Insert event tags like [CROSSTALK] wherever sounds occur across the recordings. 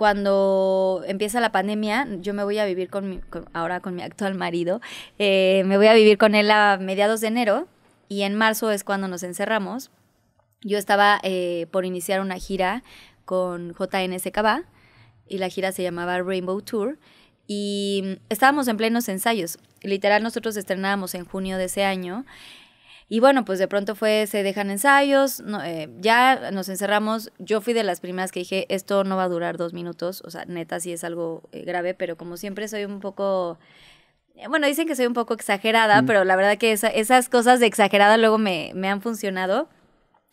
cuando empieza la pandemia, yo me voy a vivir con, mi, ahora con mi actual marido, eh, me voy a vivir con él a mediados de enero y en marzo es cuando nos encerramos. Yo estaba eh, por iniciar una gira con JNSKB y la gira se llamaba Rainbow Tour y estábamos en plenos ensayos. Literal, nosotros estrenábamos en junio de ese año. Y bueno, pues de pronto fue, se dejan ensayos, eh, ya nos encerramos. Yo fui de las primeras que dije, esto no va a durar dos minutos, o sea, neta sí es algo eh, grave, pero como siempre soy un poco... Eh, bueno, dicen que soy un poco exagerada, mm. pero la verdad que esas cosas de exagerada luego me, me han funcionado.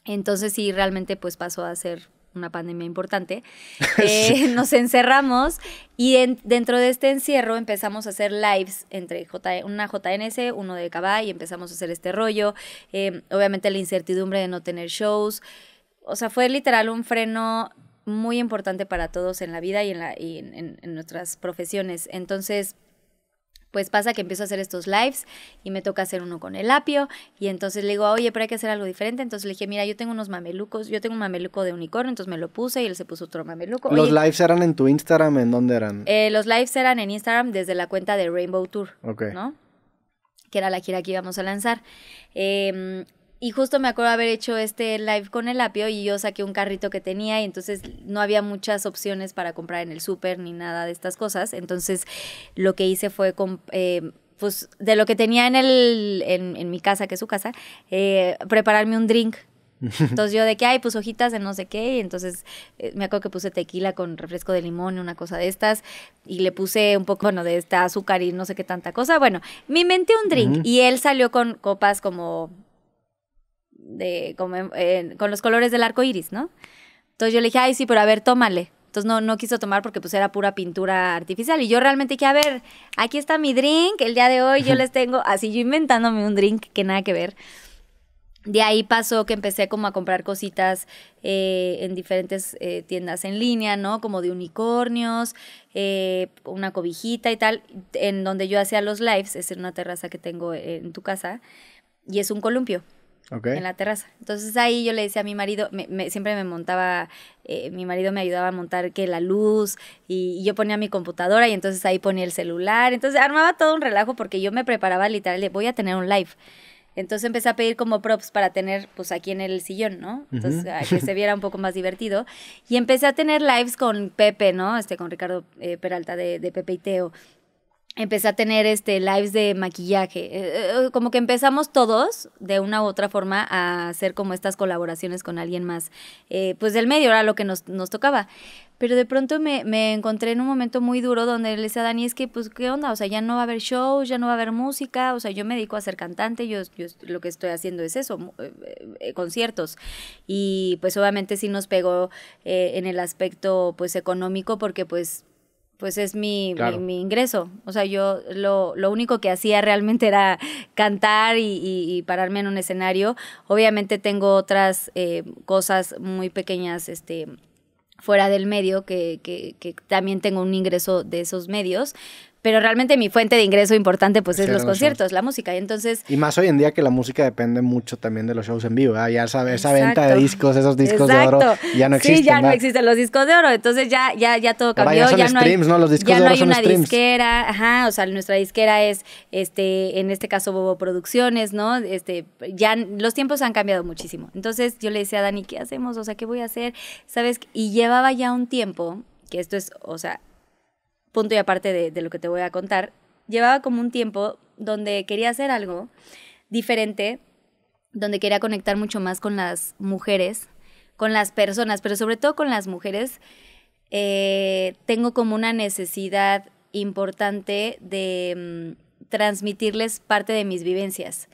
Entonces sí, realmente pues pasó a ser una pandemia importante, [LAUGHS] eh, nos encerramos y dentro de este encierro empezamos a hacer lives entre J, una JNS, uno de Cabá y empezamos a hacer este rollo. Em, obviamente la incertidumbre de no tener shows. O sea, fue literal un freno muy importante para todos en la vida y en, la, y en nuestras profesiones. Entonces, pues pasa que empiezo a hacer estos lives y me toca hacer uno con el apio y entonces le digo, oye, pero hay que hacer algo diferente. Entonces le dije, mira, yo tengo unos mamelucos, yo tengo un mameluco de unicornio, entonces me lo puse y él se puso otro mameluco. ¿Los lives eran en tu Instagram? ¿En dónde eran? Eh, los lives eran en Instagram desde la cuenta de Rainbow Tour, Ok. ¿no? Que era la gira que íbamos a lanzar. Eh, y justo me acuerdo haber hecho este live con el apio y yo saqué un carrito que tenía y entonces no había muchas opciones para comprar en el súper ni nada de estas cosas. Entonces lo que hice fue, eh, pues de lo que tenía en, el, en, mi casa, que es su casa, eh, prepararme un drink. [LAUGHS] Entonces yo de que hay, pues hojitas de no sé qué, y entonces eh, me acuerdo que puse tequila con refresco de limón y una cosa de estas, y le puse un poco, bueno, de esta azúcar y no sé qué tanta cosa. Bueno, me inventé un drink y él salió con copas como de, como, con los colores del arco iris, ¿no? Entonces yo le dije, ay, sí, pero a ver, tómale. Entonces no, no quiso tomar porque pues era pura pintura artificial. Y yo realmente dije, a ver, aquí está mi drink, el día de hoy yo les tengo, así yo inventándome un drink que nada que ver. De ahí pasó que empecé como a comprar cositas eh, en diferentes eh, tiendas en línea, ¿no? Como de unicornios, eh, una cobijita y tal, en donde yo hacía los lives, es en una terraza que tengo en tu casa, y es un columpio en la terraza. Entonces ahí yo le decía a mi marido, me, siempre me montaba, eh, mi marido me ayudaba a montar que la luz y, yo ponía mi computadora y entonces ahí ponía el celular. Entonces armaba todo un relajo porque yo me preparaba literal de voy a tener un live. Entonces empecé a pedir como props para tener pues aquí en el sillón, ¿no? Entonces que se [LAUGHS] viera un poco más divertido. Y empecé a tener lives con Pepe, ¿no? Este con Ricardo eh, Peralta de, de Pepe y Teo empecé a tener este lives de maquillaje. Eh, eh, eh, como que empezamos todos, de una u otra forma, a hacer como estas colaboraciones con alguien más, pues del medio, era lo que nos, nos tocaba. Pero de pronto me, me, encontré en un momento muy duro donde le decía a Dani, es que, pues, ¿qué onda? O sea, ya no va a haber shows, ya no va a haber música, o sea, yo me dedico a ser cantante, yo, yo lo que estoy haciendo es eso, conciertos. Y pues obviamente sí nos pegó en el aspecto, pues, económico, porque pues pues es mi, mi, ingreso. O sea, yo lo, lo, único que hacía realmente era cantar y, y, pararme en un escenario. Obviamente tengo otras eh, cosas muy pequeñas este, fuera del medio que, que, que también tengo un ingreso de esos medios, pero realmente mi fuente de ingreso importante pues es los conciertos, la música. Y entonces... Y más hoy en día que la música depende mucho también de los shows en vivo, ya sabes, esa venta de discos, esos discos de oro, ya no existen. Sí, ya no existen los discos de oro, entonces ya, ya, ya todo cambió. ya, ya no streams, hay, ¿no? Los discos ya no hay una disquera, ajá, o sea, nuestra disquera es, este, en este caso Bobo Producciones, ¿no? Este, ya los tiempos han cambiado muchísimo. Entonces yo le decía a Dani, ¿qué hacemos? O sea, ¿qué voy a hacer? ¿Sabes? Y llevaba ya un tiempo, que esto es, o sea, punto y aparte de, lo que te voy a contar, llevaba como un tiempo donde quería hacer algo diferente, donde quería conectar mucho más con las mujeres, con las personas, pero sobre todo con las mujeres. Eh, tengo como una necesidad importante de mm, transmitirles parte de mis vivencias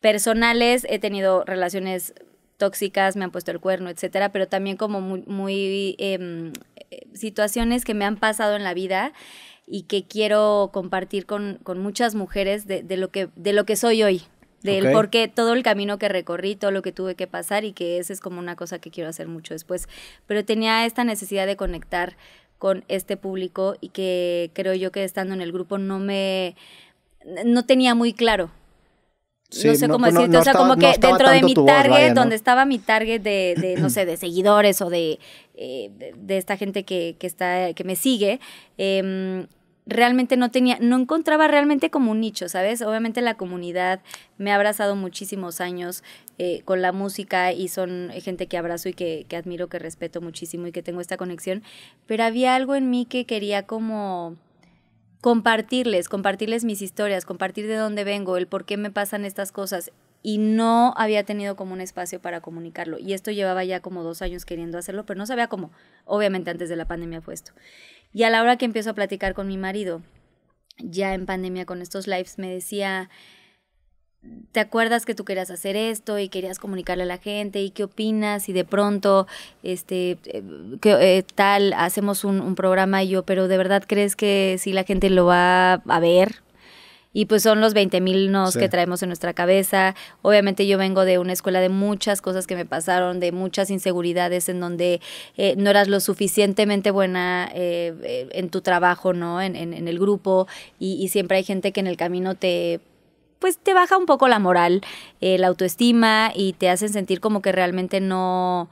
personales. He tenido relaciones tóxicas, me han puesto el cuerno, etcétera, pero también como muy, em, situaciones que me han pasado en la vida y que quiero compartir con, muchas mujeres de, lo que, de lo que soy hoy, del por qué todo el camino que recorrí, todo lo que tuve que pasar y que esa es como una cosa que quiero hacer mucho después. Pero tenía esta necesidad de conectar con este público y que creo yo que estando en el grupo no me no tenía muy claro no sé cómo decirte, o sea, como que dentro de mi target, donde estaba mi target de, no sé, de [CLEARS THROAT] seguidores o de, eh, de, esta gente que, que, está, que me sigue, eh, realmente no tenía, no encontraba realmente como un nicho, ¿sabes? Obviamente la comunidad me ha abrazado muchísimos años eh, con la música y son gente que abrazo y que, que admiro, que respeto muchísimo y que tengo esta conexión, pero había algo en mí que quería como compartirles, compartirles mis historias, compartir de dónde vengo, el por qué me pasan estas cosas y no había tenido como un espacio para comunicarlo. Y esto llevaba ya como dos años queriendo hacerlo, pero no sabía cómo. Obviamente antes de la pandemia fue esto. Y a la hora que empiezo a platicar con mi marido, ya en pandemia con estos lives, me decía, ¿te acuerdas que tú querías hacer esto y querías comunicarle a la gente y qué opinas? Y de pronto, este, eh, ¿qué, tal, hacemos un, un, programa y yo, pero ¿de verdad crees que si la gente lo va a ver? y pues son los 20 mil nos que traemos en nuestra cabeza. Obviamente yo vengo de una escuela de muchas cosas que me pasaron, de muchas inseguridades en donde eh, no eras lo suficientemente buena eh, eh, en tu trabajo, ¿no? En, en, el grupo y, siempre hay gente que en el camino te pues te baja un poco la moral, la autoestima y te hacen sentir como que realmente no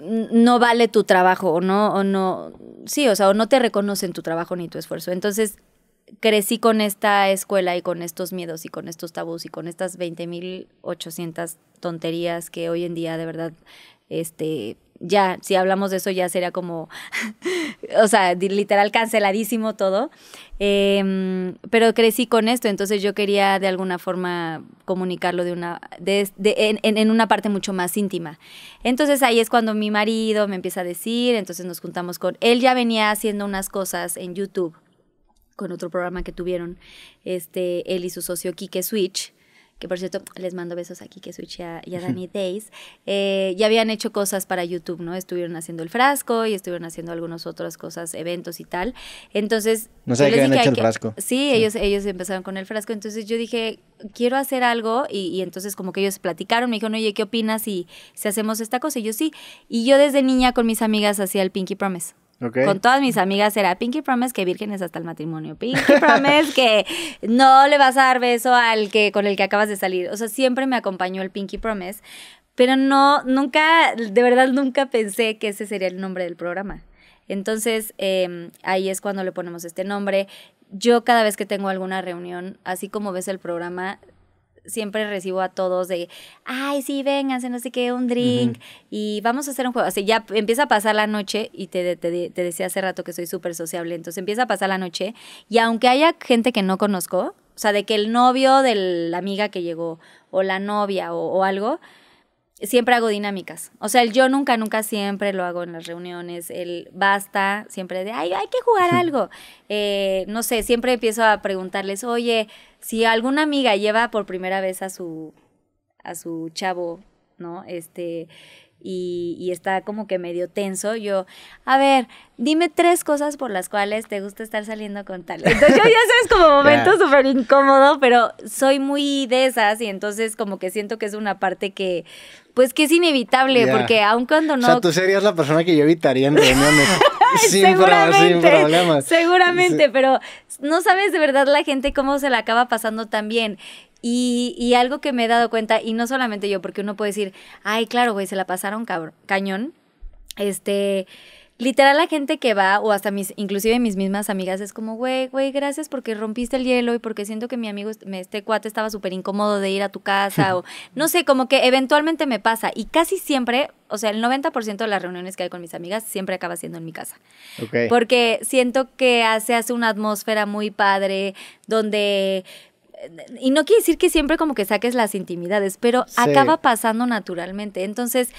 no vale tu trabajo o no o no sí, o sea, o no te reconocen tu trabajo ni tu esfuerzo. Entonces, crecí con esta escuela y con estos miedos y con estos tabús y con estas 20.800 tonterías que hoy en día de verdad, este, ya, si hablamos de eso ya sería como, [LAUGHS] o sea, literal canceladísimo todo. Em, pero crecí con esto, entonces yo quería de alguna forma comunicarlo de una, de, en, en, una parte mucho más íntima. Entonces ahí es cuando mi marido me empieza a decir, entonces nos juntamos con, él ya venía haciendo unas cosas en YouTube con otro programa que tuvieron, este, él y su socio Kike Switch, que por cierto les mando besos a Kike Switch y a, Danny Days, eh, ya habían hecho cosas para YouTube, ¿no? Estuvieron haciendo el frasco y estuvieron haciendo algunas otras cosas, eventos y tal. Entonces... No sé qué habían hecho el frasco. Sí, Ellos, ellos empezaron con el frasco, entonces yo dije, quiero hacer algo y, y, entonces como que ellos platicaron, me dijeron, oye, ¿qué opinas si, si hacemos esta cosa? Y yo sí. Y yo desde niña con mis amigas hacía el Pinky Promise. Con todas mis amigas era Pinky Promise que vírgenes hasta el matrimonio. Pinky Promise que no le vas a dar beso al que con el que acabas de salir. O sea, siempre me acompañó el Pinky Promise, pero no, nunca, de verdad nunca pensé que ese sería el nombre del programa. Entonces, em, ahí es cuando le ponemos este nombre. Yo cada vez que tengo alguna reunión, así como ves el programa, siempre recibo a todos de, ay, sí, vénganse, no sé qué, un drink, y vamos a hacer un juego. O ya empieza a pasar la noche, y te, te, te decía hace rato que soy súper sociable, entonces empieza a pasar la noche, y aunque haya gente que no conozco, o sea, de que el novio de la amiga que llegó, o la novia, o, o algo, siempre hago dinámicas. O sea, el yo nunca, nunca siempre lo hago en las reuniones. El basta, siempre de, ay, hay que jugar algo. Eh, no sé, siempre empiezo a preguntarles, oye, si alguna amiga lleva por primera vez a su, a su chavo, ¿no? Este, y, y, está como que medio tenso, yo, a ver, dime tres cosas por las cuales te gusta estar saliendo con tal. Entonces yo ya sabes como [LAUGHS] momento súper incómodo, pero soy muy de esas y entonces como que siento que es una parte que, pues que es inevitable, porque aun cuando no... O sea, tú serías la persona que yo evitaría en reuniones. [LAUGHS] [LAUGHS] sin, sin problemas. Seguramente, pero no sabes de verdad la gente cómo se la acaba pasando también. Y, y, algo que me he dado cuenta, y no solamente yo, porque uno puede decir, ay, claro, güey, se la pasaron cañón. Este, literal la gente que va, o hasta mis, inclusive mis mismas amigas, es como, güey, güey, gracias porque rompiste el hielo y porque siento que mi amigo, este cuate estaba súper incómodo de ir a tu casa, o [LAUGHS] no sé, como que eventualmente me pasa. Y casi siempre, o sea, el 90% de las reuniones que hay con mis amigas siempre acaba siendo en mi casa. Porque siento que hace, hace una atmósfera muy padre, donde y no quiere decir que siempre como que saques las intimidades, pero acaba pasando naturalmente. Entonces,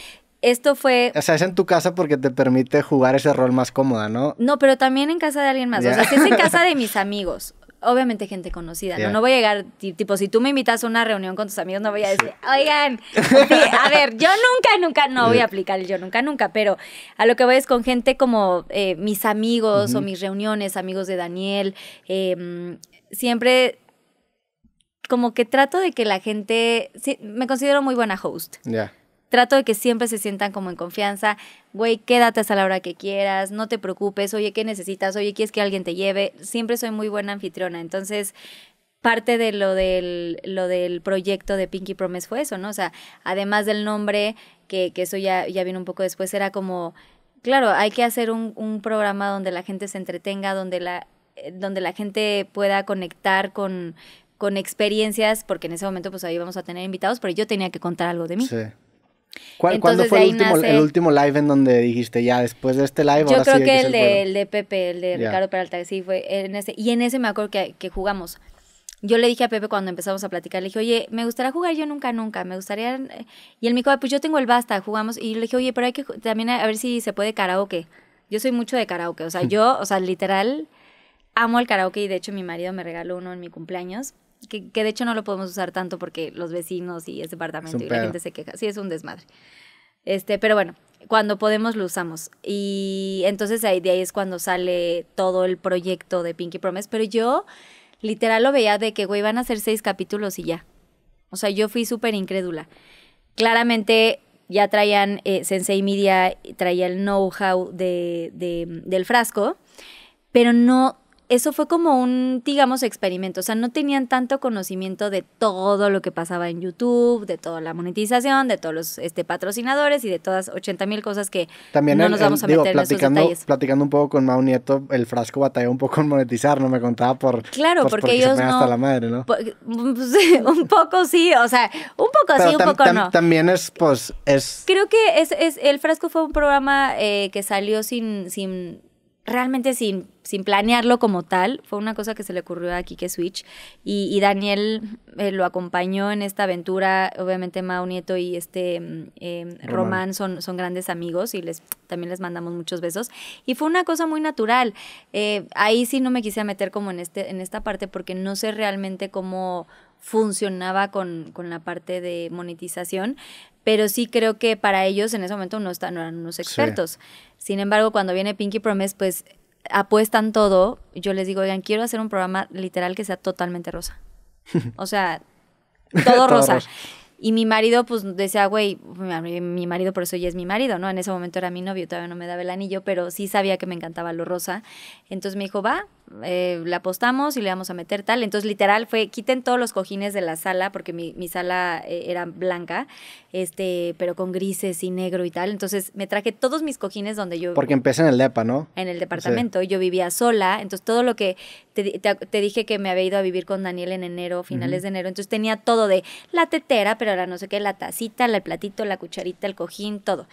esto fue... O sea, es en tu casa porque te permite jugar ese rol más cómoda, ¿no? No, pero también en casa de alguien más. O sea, si es en casa de [LAUGHS] mis amigos. Obviamente gente conocida, ¿no? No voy a llegar, tipo, si tú me invitas a una reunión con tus amigos, no voy a decir, oigan, a ver, yo nunca, nunca, no voy a aplicar el yo nunca, nunca, pero a lo que voy es con gente como eh, mis amigos o mis reuniones, amigos de Daniel, em, siempre como que trato de que la gente, sí, me considero muy buena host. Ya trato de que siempre se sientan como en confianza, güey, quédate hasta la hora que quieras, no te preocupes, oye, ¿qué necesitas? Oye, ¿quieres que alguien te lleve? Siempre soy muy buena anfitriona, entonces parte de lo del, lo del proyecto de Pinky Promise fue eso, ¿no? O sea, además del nombre, que, que eso ya, ya vino un poco después, era como, claro, hay que hacer un, un programa donde la gente se entretenga, donde la, eh, donde la gente pueda conectar con, con experiencias, porque en ese momento pues ahí vamos a tener invitados, pero yo tenía que contar algo de mí. Sí. ¿Cuándo fue el último, el último, live en donde dijiste ya después de este live? Yo creo que, el, de, el de Pepe, el de Ricardo Peralta, sí fue en ese. Y en ese me acuerdo que, que, jugamos. Yo le dije a Pepe cuando empezamos a platicar, le dije, oye, me gustaría jugar yo nunca, nunca, me gustaría... Y él me dijo, pues yo tengo el basta, jugamos. Y le dije, oye, pero hay que también a ver si se puede karaoke. Yo soy mucho de karaoke, o sea, [LAUGHS] yo, o sea, literal, amo el karaoke y de hecho mi marido me regaló uno en mi cumpleaños. Que, que de hecho no lo podemos usar tanto porque los vecinos y ese departamento y la gente se queja. Sí, es un desmadre. Este, pero bueno, cuando podemos lo usamos. Y entonces ahí, de ahí es cuando sale todo el proyecto de Pinky Promise. Pero yo literal lo veía de que, güey, van a ser seis capítulos y ya. O sea, yo fui súper incrédula. Claramente ya traían, eh, Sensei Media traía el know-how de, del frasco, pero no, eso fue como un, digamos, experimento. O sea, no tenían tanto conocimiento de todo lo que pasaba en YouTube, de toda la monetización, de todos los este, patrocinadores y de todas 80 mil cosas que También no nos vamos a meter en esos. Platicando un poco con Mau Nieto, el frasco batalló un poco en monetizar, ¿no? Me contaba por... Claro, pues, porque, ellos no... hasta la madre, ¿no? Pues, [LAUGHS] un poco sí, o sea, un poco sí, un poco no. También es, pues, es... Creo que es, es, el frasco fue un programa eh, que salió sin... sin realmente sin, sin planearlo como tal, fue una cosa que se le ocurrió a Kike Switch y, y Daniel eh, lo acompañó en esta aventura, obviamente Mao Nieto y este em, Román, son, son grandes amigos y les también les mandamos muchos besos. Y fue una cosa muy natural, eh, ahí sí no me quise meter como en, este, en esta parte porque no sé realmente cómo funcionaba con, con la parte de monetización, pero sí creo que para ellos en ese momento no, están, no eran unos expertos. Sin embargo, cuando viene Pinky Promise, pues apuestan todo. Yo les digo, oigan, quiero hacer un programa literal que sea totalmente rosa. [LAUGHS] O sea, todo, rosa. Y mi marido, pues decía, güey, mi marido por eso ya es mi marido, ¿no? En ese momento era mi novio, todavía no me daba el anillo, pero sí sabía que me encantaba lo rosa. Entonces me dijo, va, eh, le apostamos y le vamos a meter tal. Entonces, literal, fue, quiten todos los cojines de la sala, porque mi, mi sala eh, era blanca, este, pero con grises y negro y tal. Entonces, me traje todos mis cojines donde yo... Porque empecé en el DEPA, ¿no? En el departamento. Yo vivía sola, entonces todo lo que... Te, te, dije que me había ido a vivir con Daniel en enero, finales de enero, entonces tenía todo de la tetera, pero ahora no sé qué, la tacita, el platito, la cucharita, el cojín, todo.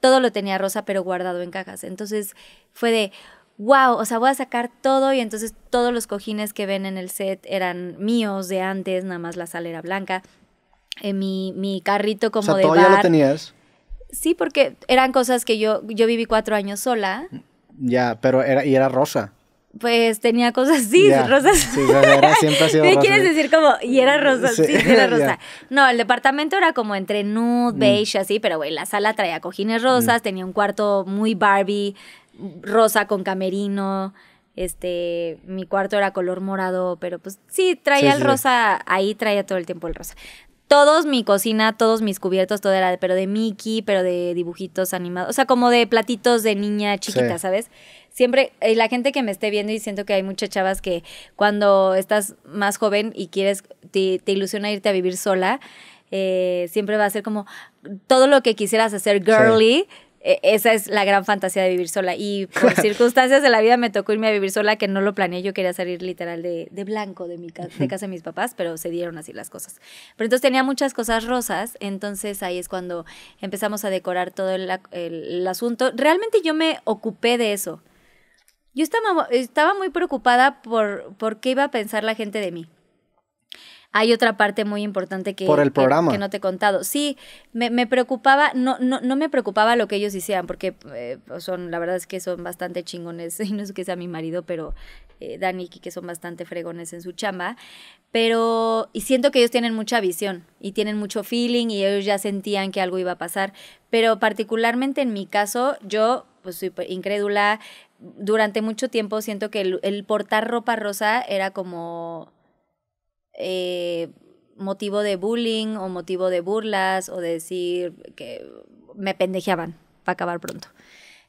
Todo lo tenía rosa, pero guardado en cajas. Entonces, fue de wow, o sea, voy a sacar todo y entonces todos los cojines que ven en el set eran míos de antes, nada más la sala era blanca. Eh, mi, mi carrito como o sea, de ya lo tenías? Sí, porque eran cosas que yo, yo viví cuatro años sola. Ya, pero era, y era rosa. Pues tenía cosas, sí, rosas. Sí, era, siempre ha sido [LAUGHS] ¿Qué quieres decir como, y era rosa? Sí, era [LAUGHS] rosa. No, el departamento era como entre nude, mm. beige, así, pero güey, la sala traía cojines rosas, mm. tenía un cuarto muy Barbie, rosa con camerino. Este, mi cuarto era color morado, pero pues sí, traía el rosa, ahí traía todo el tiempo el rosa. Todos mi cocina, todos mis cubiertos, todo era, pero de Mickey, pero de dibujitos animados, o sea, como de platitos de niña chiquita, ¿sabes? Siempre, y la gente que me esté viendo y siento que hay muchas chavas que cuando estás más joven y quieres, te, ilusiona irte a vivir sola, eh, siempre va a ser como todo lo que quisieras hacer girly. E, esa es la gran fantasía de vivir sola. Y por [LAUGHS] circunstancias de la vida me tocó irme a vivir sola, que no lo planeé. Yo quería salir literal de, de blanco de, mi de casa de mis papás, pero se dieron así las cosas. Pero entonces tenía muchas cosas rosas, entonces ahí es cuando empezamos a decorar todo el, el, asunto. Realmente yo me ocupé de eso. Yo estaba, estaba muy preocupada por, por qué iba a pensar la gente de mí. Hay otra parte muy importante que, Por el programa. que, no te he contado. Sí, me, me, preocupaba, no, no, no me preocupaba lo que ellos hicieran, porque eh, son, la verdad es que son bastante chingones, [LAUGHS] y no es que sea mi marido, pero eh, Dani y que son bastante fregones en su chamba, pero, y siento que ellos tienen mucha visión, y tienen mucho feeling, y ellos ya sentían que algo iba a pasar, pero particularmente en mi caso, yo, pues soy incrédula, durante mucho tiempo siento que el portar ropa rosa era como eh, motivo de bullying o motivo de burlas o de decir que me pendejeaban para acabar pronto.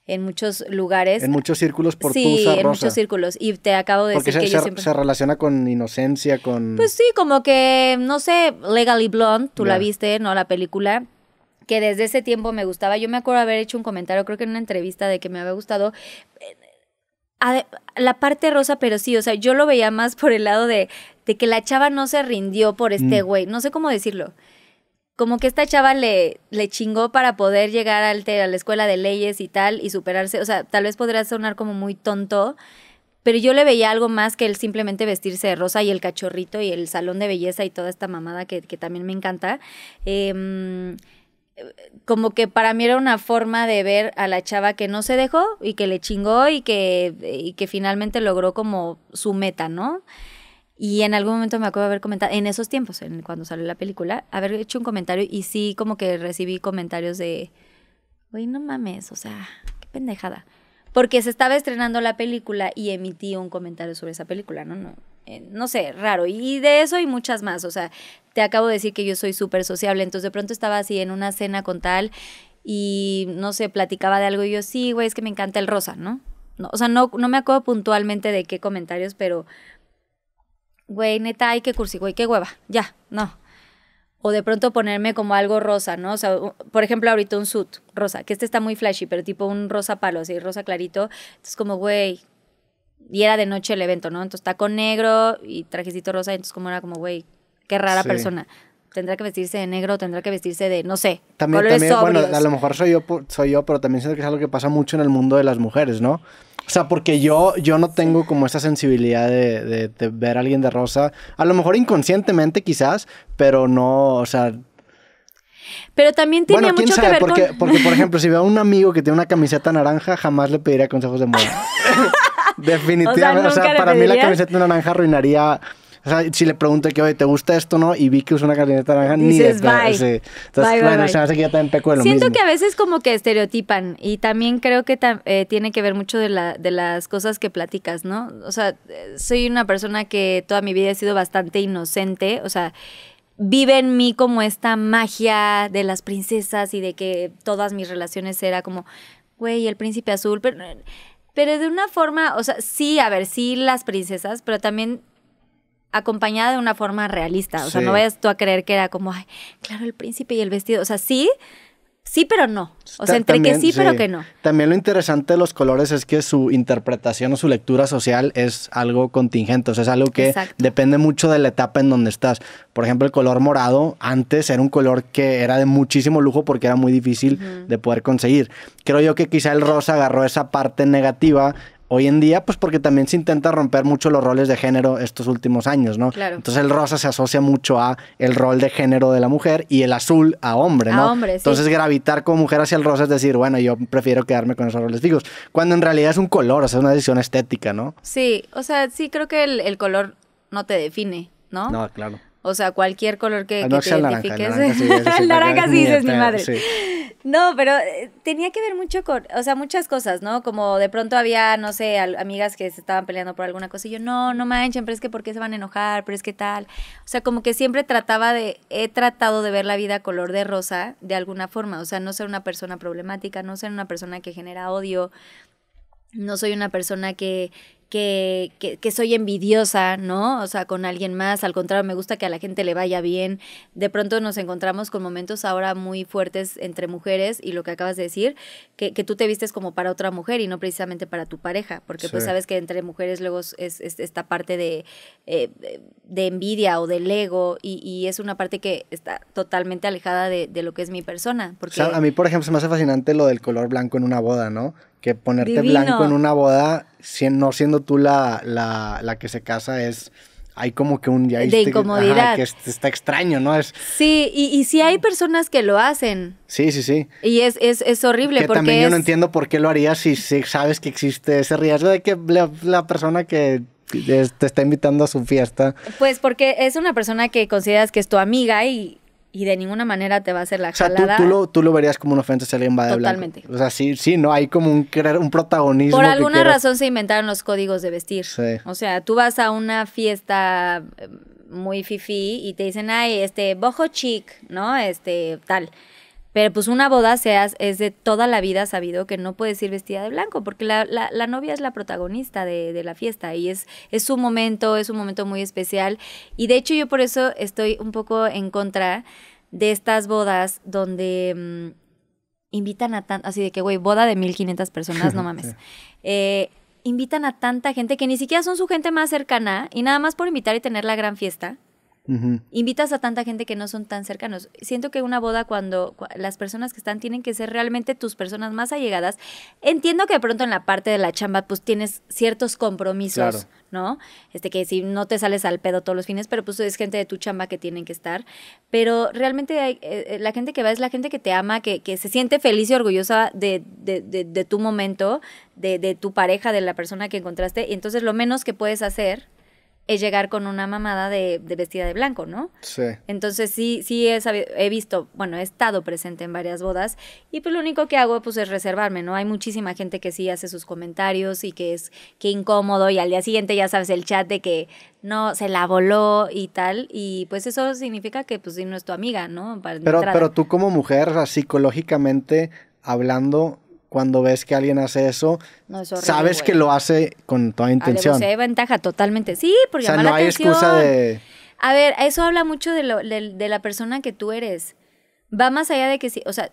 en muchos lugares. En muchos círculos por sí, en muchos círculos. Y te acabo de decir que se, yo siempre... se relaciona con inocencia, con... Pues sí, como que, no sé, Legally Blonde, tú la viste, ¿no? La película que desde ese tiempo me gustaba. Yo me acuerdo haber hecho un comentario, creo que en una entrevista, de que me había gustado eh, la parte rosa, pero sí, o sea, yo lo veía más por el lado de, de que la chava no se rindió por este mm. güey, no sé cómo decirlo como que esta chava le, le chingó para poder llegar al, a la escuela de leyes y tal y superarse. O sea, tal vez podría sonar como muy tonto, pero yo le veía algo más que el simplemente vestirse de rosa y el cachorrito y el salón de belleza y toda esta mamada que, que también me encanta. Em, como que para mí era una forma de ver a la chava que no se dejó y que le chingó y que, y que finalmente logró como su meta, ¿no? Y en algún momento me acuerdo haber comentado, en esos tiempos, en, cuando salió la película, haber hecho un comentario y sí como que recibí comentarios de, güey, no mames, o sea, qué pendejada. Porque se estaba estrenando la película y emití un comentario sobre esa película, ¿no? No, eh, no sé, raro. Y de eso y muchas más. O sea, te acabo de decir que yo soy súper sociable, entonces de pronto estaba así en una cena con tal y, no sé, platicaba de algo y yo, sí, güey, es que me encanta el rosa, ¿no? no o sea, no, no me acuerdo puntualmente de qué comentarios, pero güey, neta, ay, qué cursi, güey, qué hueva, ya, no. O de pronto ponerme como algo rosa, ¿no? O sea, por ejemplo, ahorita un suit rosa, que este está muy flashy, pero tipo un rosa palo, así, rosa clarito. Entonces, como, güey, y era de noche el evento, ¿no? Entonces está con negro y trajecito rosa, entonces como era como, güey, qué rara persona. Tendrá que vestirse de negro, tendrá que vestirse de, no sé, también, también bueno, a lo mejor soy yo, soy yo, pero también siento que es algo que pasa mucho en el mundo de las mujeres, ¿no? O sea, porque yo, yo no tengo como esa sensibilidad de, de, ver a alguien de rosa. A lo mejor inconscientemente quizás, pero no, o sea... Pero también tiene bueno, ¿quién mucho sabe? que ver porque, Porque, por ejemplo, si veo a un amigo que tiene una camiseta naranja, jamás le pediría consejos de moda. [LAUGHS] [LAUGHS] Definitivamente. O sea, para mí la camiseta naranja arruinaría o sea, si le pregunto que, oye, ¿te gusta esto no? Y vi que usa una camiseta naranja, ni de Entonces, bueno, se me hace que ya también peco de lo Siento que a veces como que estereotipan y también creo que eh, tiene que ver mucho de, la, de las cosas que platicas, ¿no? O sea, soy una persona que toda mi vida ha sido bastante inocente, o sea, vive en mí como esta magia de las princesas y de que todas mis relaciones era como, güey, el príncipe azul, pero, pero de una forma, o sea, sí, a ver, sí las princesas, pero también acompañada de una forma realista. O sea, no vayas tú a creer que era como, ay, claro, el príncipe y el vestido. O sea, sí, sí, pero no. O sea, entre que sí, pero que no. También lo interesante de los colores es que su interpretación o su lectura social es algo contingente. O sea, es algo que depende mucho de la etapa en donde estás. Por ejemplo, el color morado antes era un color que era de muchísimo lujo porque era muy difícil de poder conseguir. Creo yo que quizá el rosa agarró esa parte negativa hoy en día, pues porque también se intenta romper mucho los roles de género estos últimos años, ¿no? Claro. Entonces el rosa se asocia mucho a el rol de género de la mujer y el azul a hombre, ¿no? A hombre, Entonces gravitar como mujer hacia el rosa es decir, bueno, yo prefiero quedarme con esos roles fijos, cuando en realidad es un color, o sea, es una decisión estética, ¿no? Sí, o sea, sí creo que el, color no te define, ¿no? No, claro. O sea, cualquier color que, que te identifiques. El naranja sí, [LAUGHS] dices mi madre. Sí. No, pero eh, tenía que ver mucho con, o sea, muchas cosas, ¿no? Como de pronto había, no sé, amigas que se estaban peleando por alguna cosa y yo, no, no manchen, pero es que ¿por qué se van a enojar? Pero es que tal. O sea, como que siempre trataba de, he tratado de ver la vida color de rosa de alguna forma. O sea, no ser una persona problemática, no ser una persona que genera odio, no soy una persona que, que, que, que, soy envidiosa, ¿no? O sea, con alguien más. Al contrario, me gusta que a la gente le vaya bien. De pronto nos encontramos con momentos ahora muy fuertes entre mujeres y lo que acabas de decir, que, que tú te vistes como para otra mujer y no precisamente para tu pareja, porque pues sabes que entre mujeres luego es, es esta parte de, eh, de envidia o del ego y, y, es una parte que está totalmente alejada de, de lo que es mi persona. Porque... a mí, por ejemplo, se me hace fascinante lo del color blanco en una boda, ¿no? Que ponerte blanco en una boda, no siendo tú la, la, la, que se casa, es... Hay como que un... de incomodidad. que está extraño, ¿no? Es, sí, y, y sí hay personas que lo hacen. Sí, sí, sí. Y es, es, es horrible que porque también yo no entiendo por qué lo harías si, si sabes que existe ese riesgo de que la persona que te está invitando a su fiesta. Pues porque es una persona que consideras que es tu amiga y y de ninguna manera te va a hacer la o sea, Tú, lo, tú lo verías como una ofensa si alguien va de Totalmente. O sea, sí, sí, ¿no? Hay como un, un protagonismo. Por alguna razón se inventaron los códigos de vestir. Sí. O sea, tú vas a una fiesta eh, muy fifi y te dicen, ay, este, bojo chic, ¿no? Este, tal. Pero pues una boda seas, es de toda la vida sabido que no puedes ir vestida de blanco, porque la, la, novia es la protagonista de, de, la fiesta y es, es su momento, es un momento muy especial. Y de hecho yo por eso estoy un poco en contra de estas bodas donde mm, invitan a tan, así de que, güey, boda de 1500 personas, no [LAUGHS] mames. eh, invitan a tanta gente que ni siquiera son su gente más cercana y nada más por invitar y tener la gran fiesta Invitas a tanta gente que no son tan cercanos. Siento que una boda cuando las personas que están tienen que ser realmente tus personas más allegadas. Entiendo que de pronto en la parte de la chamba pues tienes ciertos compromisos, ¿no? Este que si no te sales al pedo todos los fines, pero pues es gente de tu chamba que tienen que estar. Pero realmente hay, eh, eh, la gente que va es la gente que te ama, que, que se siente feliz y orgullosa de, de, de tu momento, de, tu pareja, de la persona que encontraste. Y entonces lo menos que puedes hacer es llegar con una mamada de, vestida de blanco, ¿no? Sí. Entonces sí, sí he, he, visto, bueno, he estado presente en varias bodas y pues lo único que hago pues es reservarme, ¿no? Hay muchísima gente que sí hace sus comentarios y que es que incómodo y al día siguiente ya sabes el chat de que no, se la voló y tal y pues eso significa que pues sí no es tu amiga, ¿no? pero, pero tú como mujer, psicológicamente hablando, cuando ves que alguien hace eso, sabes que lo hace con toda intención. hay ventaja totalmente. Sí, por llamar o sea, no hay excusa de... A ver, eso habla mucho de, lo, de, la persona que tú eres. Va más allá de que sí, o sea,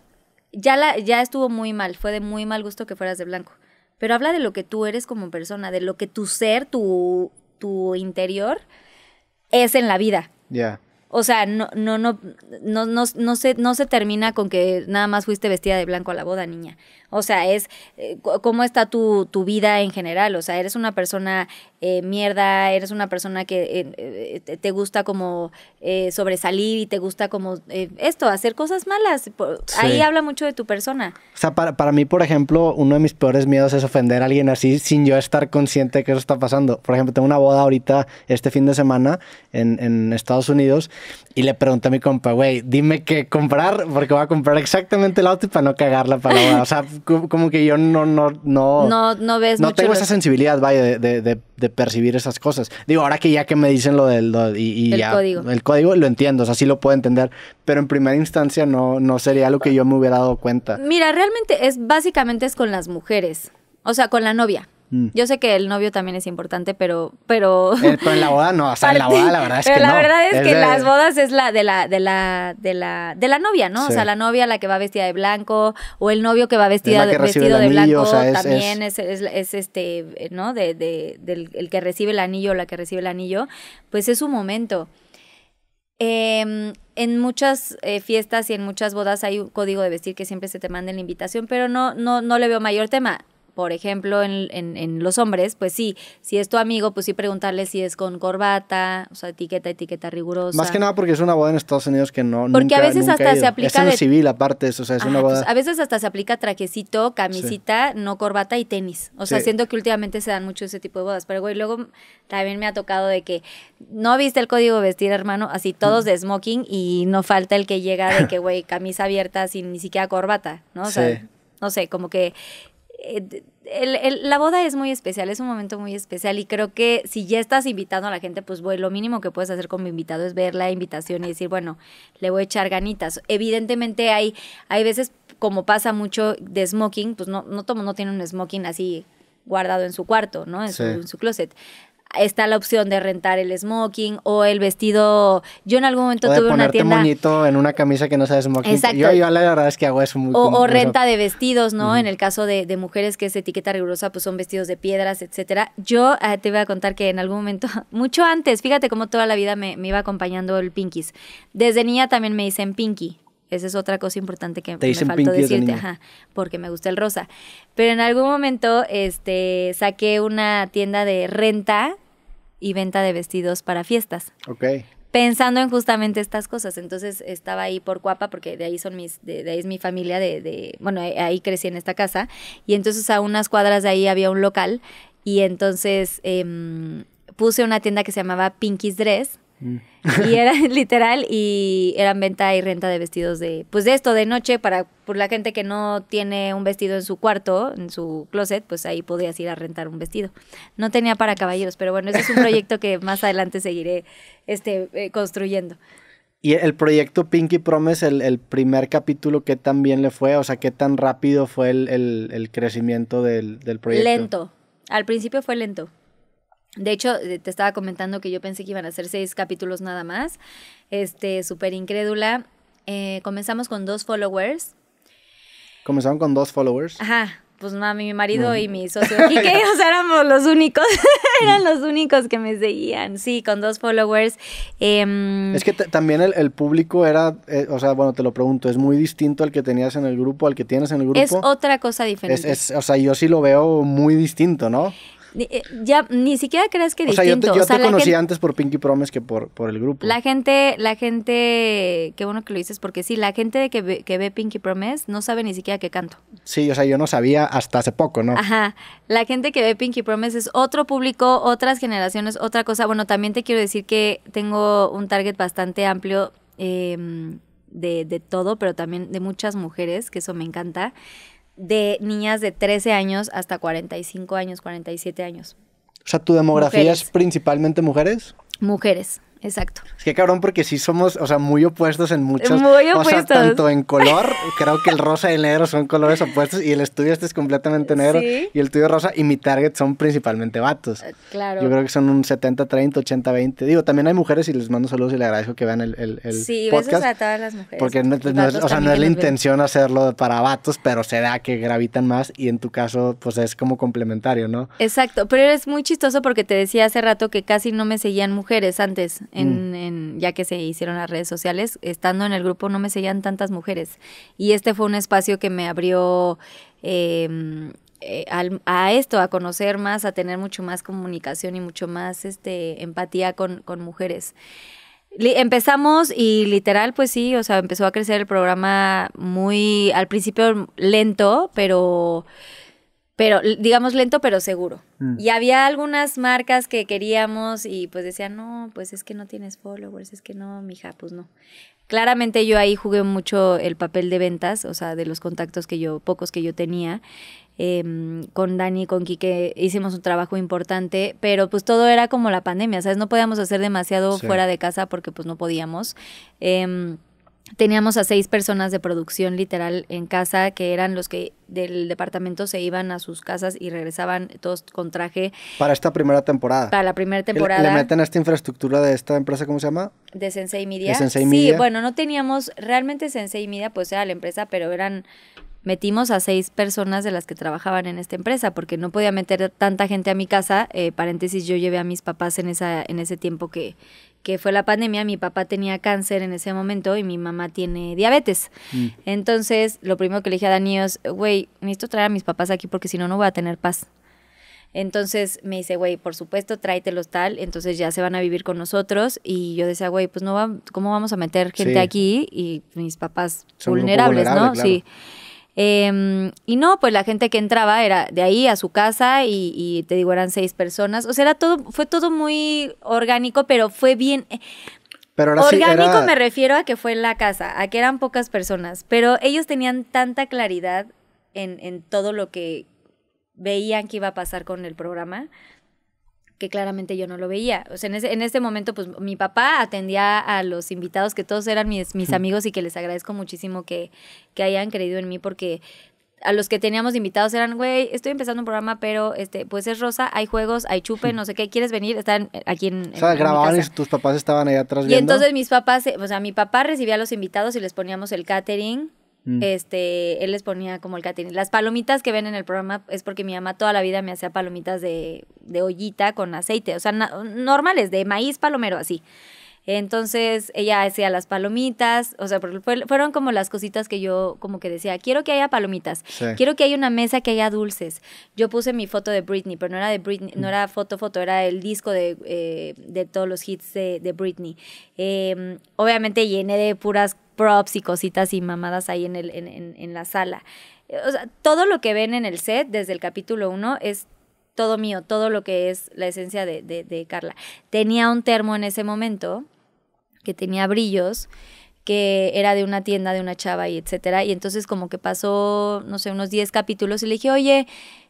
ya, la, ya estuvo muy mal, fue de muy mal gusto que fueras de blanco. Pero habla de lo que tú eres como persona, de lo que tu ser, tu, tu interior es en la vida. Ya. O sea, no, no, no, no, no, no, se, no se termina con que nada más fuiste vestida de blanco a la boda, niña. O sea, es eh, cómo está tu, tu, vida en general. O sea, eres una persona eh, mierda, eres una persona que eh, te gusta como sobresalir y te gusta como esto, hacer cosas malas. Ahí habla mucho de tu persona. O sea, para, para mí, por ejemplo, uno de mis peores miedos es ofender a alguien así sin yo estar consciente de que eso está pasando. Por ejemplo, tengo una boda ahorita este fin de semana en, en Estados Unidos y le pregunté a mi compa, güey, dime qué comprar porque voy a comprar exactamente el outfit para no cagarla para la boda. O sea, como que yo no, no, no. No, no ves No tengo esa sensibilidad, vaya, de, de, de, percibir esas cosas. Digo, ahora que ya que me dicen lo del. y, el ya, código. El código lo entiendo, o sea, sí lo puedo entender. Pero en primera instancia no, no sería lo que yo me hubiera dado cuenta. Mira, realmente es básicamente es con las mujeres. O sea, con la novia. Mm. Yo sé que el novio también es importante, pero... Pero, eh, en la boda no, o sea, en la boda la verdad es pero que la verdad es, que las bodas es la de la, de la, de la, de la novia, ¿no? O sea, la novia la que va vestida de blanco, o el novio que va vestida, vestido de blanco, también es, es, este, ¿no? De, de, del el que recibe el anillo o la que recibe el anillo, pues es su momento. Em, en muchas eh, fiestas y en muchas bodas hay un código de vestir que siempre se te manda en la invitación, pero no, no, no le veo mayor tema por ejemplo, en, en, los hombres, pues sí, si es tu amigo, pues sí preguntarle si es con corbata, o sea, etiqueta, etiqueta rigurosa. Más que nada porque es una boda en Estados Unidos que no. Porque a veces hasta se aplica. Es en civil, aparte, o sea, es una boda. Pues a veces hasta se aplica trajecito, camisita, no corbata y tenis. O sea, siento que últimamente se dan mucho ese tipo de bodas. Pero, güey, luego también me ha tocado de que no viste el código de vestir, hermano, así todos de smoking y no falta el que llega de que, [LAUGHS] güey, camisa abierta sin ni siquiera corbata, ¿no? O sea, no sé, como que eh, la boda es muy especial, es un momento muy especial y creo que si ya estás invitando a la gente, pues bueno, lo mínimo que puedes hacer como invitado es ver la invitación y decir, bueno, le voy a echar ganitas. Evidentemente hay, hay veces, como pasa mucho de smoking, pues no, no todo mundo tiene un smoking así guardado en su cuarto, ¿no? En, su, en su closet está la opción de rentar el smoking o el vestido. Yo en algún momento tuve una tienda. bonito en una camisa que no sea smoking. Exacto. Yo, yo la verdad es que hago eso muy O, o renta de vestidos, ¿no? En el caso de, de, mujeres que es etiqueta rigurosa, pues son vestidos de piedras, etcétera. Yo eh, te voy a contar que en algún momento, [LAUGHS] mucho antes, fíjate cómo toda la vida me, me iba acompañando el Pinkies. Desde niña también me dicen Pinky. Esa es otra cosa importante que me faltó decirte, ajá, porque me gusta el rosa. Pero en algún momento este saqué una tienda de renta y venta de vestidos para fiestas. Ok. Pensando en justamente estas cosas. Entonces estaba ahí por Cuapa, porque de ahí son mis, de, ahí es mi familia, de, de, bueno, ahí crecí en esta casa. Y entonces a unas cuadras de ahí había un local. Y entonces em, puse una tienda que se llamaba Pinky's Dress y era [LAUGHS] literal y eran venta y renta de vestidos de, pues de esto, de noche, para por la gente que no tiene un vestido en su cuarto, en su closet, pues ahí podías ir a rentar un vestido. No tenía para caballeros, pero bueno, ese es un [LAUGHS] proyecto que más adelante seguiré este, eh, construyendo. Y el proyecto Pinky Promise, el, primer capítulo, ¿qué tan bien le fue? O sea, ¿qué tan rápido fue el, crecimiento del, del, proyecto? Lento. Al principio fue lento. De hecho, eh, te estaba comentando que yo pensé que iban a ser seis capítulos nada más. Este, súper incrédula. Eh, comenzamos con dos followers. Comenzaron con dos followers. Ajá pues mami, mi marido y mi socio Kike, o sea, éramos los únicos, [LAUGHS] eran los únicos que me seguían, sí, con dos followers. Em, es que también el, público era, eh, o sea, bueno, te lo pregunto, ¿es muy distinto al que tenías en el grupo, al que tienes en el grupo? Es otra cosa diferente. o sea, yo sí lo veo muy distinto, ¿no? Eh, ya ni siquiera crees que distinto. O sea, yo te, conocí antes por Pinky Promise que por, por el grupo. La gente, la gente, qué bueno que lo dices, porque sí, la gente que ve, que ve Pinky Promise no sabe ni siquiera que canto. Sí, o sea, yo no sabía hasta hace poco, ¿no? Ajá. La gente que ve Pinky Promise es otro público, otras generaciones, otra cosa. Bueno, también te quiero decir que tengo un target bastante amplio em, de, de todo, pero también de muchas mujeres, que eso me encanta de niñas de 13 años hasta 45 años, 47 años. O sea, ¿tu demografía es principalmente mujeres? Mujeres. Exacto. Es que cabrón, porque sí somos, o sea, muy opuestos en muchos. Muy opuestos. O sea, tanto en color, [LAUGHS] creo que el rosa y el negro son colores opuestos y el estudio este es completamente negro y el tuyo rosa y mi target son principalmente vatos. Eh, claro. Yo creo que son un 70-30, 80-20. Digo, también hay mujeres y les mando saludos y les agradezco que vean el, el, el sí, besos a todas las mujeres. Porque no, es, o sea, no es la intención hacerlo para vatos, pero se da que gravitan más y en tu caso, pues es como complementario, ¿no? Exacto, pero es muy chistoso porque te decía hace rato que casi no me seguían mujeres antes en, mm. en, ya que se hicieron las redes sociales, estando en el grupo no me seguían tantas mujeres. Y este fue un espacio que me abrió em, eh, a esto, a conocer más, a tener mucho más comunicación y mucho más este, empatía con, con mujeres. Empezamos y literal, pues sí, o sea, empezó a crecer el programa muy, al principio lento, pero pero digamos lento pero seguro. Mm. Y había algunas marcas que queríamos y pues decían, no, pues es que no tienes followers, es que no, mija, pues no. Claramente yo ahí jugué mucho el papel de ventas, o sea, de los contactos que yo, pocos que yo tenía. Em, con Dani, con Quique, hicimos un trabajo importante, pero pues todo era como la pandemia, ¿sabes? No podíamos hacer demasiado fuera de casa porque pues no podíamos. Eh, teníamos a seis personas de producción literal en casa, que eran los que del departamento se iban a sus casas y regresaban todos con traje. Para esta primera temporada. Para la primera temporada. ¿Le, meten esta infraestructura de esta empresa, cómo se llama? De Sensei Media. De Sensei Media. Sí, bueno, no teníamos, realmente Sensei Media pues era la empresa, pero eran metimos a seis personas de las que trabajaban en esta empresa porque no podía meter tanta gente a mi casa. Eh, paréntesis, yo llevé a mis papás en, esa, en ese tiempo que, que fue la pandemia. Mi papá tenía cáncer en ese momento y mi mamá tiene diabetes. Mm. Entonces, lo primero que le dije a Dani es, güey, necesito traer a mis papás aquí porque si no, no voy a tener paz. Entonces me dice, güey, por supuesto, tráetelos tal. Entonces ya se van a vivir con nosotros. Y yo decía, güey, pues no va, ¿cómo vamos a meter gente aquí? Y mis papás vulnerables, ¿no? Sí. Em, y no, pues la gente que entraba era de ahí a su casa y, te digo, eran seis personas. O sea, era todo, fue todo muy orgánico, pero fue bien. Eh, pero orgánico me refiero a que fue en la casa, a que eran pocas personas, pero ellos tenían tanta claridad en, en todo lo que veían que iba a pasar con el programa que claramente yo no lo veía. O sea, en, ese, en este momento, pues mi papá atendía a los invitados, que todos eran mis, mis amigos y que les agradezco muchísimo que, que hayan creído en mí porque a los que teníamos invitados eran, güey, estoy empezando un programa, pero este, pues es rosa, hay juegos, hay chupe, no sé qué, ¿quieres venir? Están aquí en. O sea, grababan y tus papás estaban ahí atrás viendo. Y entonces mis papás, o sea, mi papá recibía a los invitados y les poníamos el catering Mm. Este, él les ponía como el catering. Las palomitas que ven en el programa es porque mi mamá toda la vida me hacía palomitas de, de ollita con aceite, o sea, normales, de maíz palomero, así. Entonces ella hacía las palomitas, o sea, fueron como las cositas que yo como que decía, quiero que haya palomitas, quiero que haya una mesa que haya dulces. Yo puse mi foto de Britney, pero no era de Britney, no mm. era foto foto, era el disco de, eh, de todos los hits de, de Britney. Em, obviamente llené de puras props y cositas y mamadas ahí en, el, en, la sala. O sea, todo lo que ven en el set desde el capítulo 1 es todo mío, todo lo que es la esencia de, de, Carla. Tenía un termo en ese momento que tenía brillos, que era de una tienda de una chava y etcétera. Y entonces como que pasó, no sé, unos 10 capítulos y le dije, oye,